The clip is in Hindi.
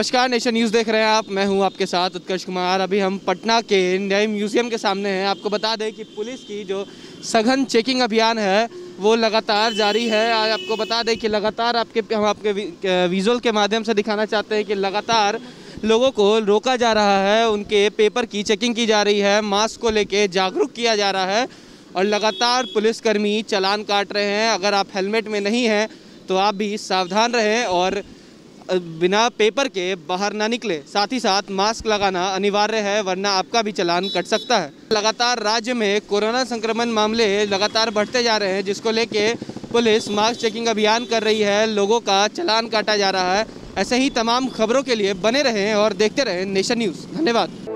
नमस्कार नेशन न्यूज़ देख रहे हैं आप। मैं हूँ आपके साथ उत्कर्ष कुमार। अभी हम पटना के नए म्यूज़ियम के सामने हैं। आपको बता दें कि पुलिस की जो सघन चेकिंग अभियान है, वो लगातार जारी है। आपको बता दें कि लगातार आपके, हम आपके विजुअल के माध्यम से दिखाना चाहते हैं कि लगातार लोगों को रोका जा रहा है। उनके पेपर की चेकिंग की जा रही है। मास्क को लेके जागरूक किया जा रहा है और लगातार पुलिसकर्मी चलान काट रहे हैं। अगर आप हेलमेट में नहीं हैं तो आप भी सावधान रहें और बिना पेपर के बाहर ना निकले। साथ ही साथ मास्क लगाना अनिवार्य है, वरना आपका भी चलान कट सकता है। लगातार राज्य में कोरोना संक्रमण मामले लगातार बढ़ते जा रहे हैं, जिसको लेके पुलिस मास्क चेकिंग अभियान कर रही है। लोगों का चलान काटा जा रहा है। ऐसे ही तमाम खबरों के लिए बने रहें और देखते रहें नेशन न्यूज़। धन्यवाद।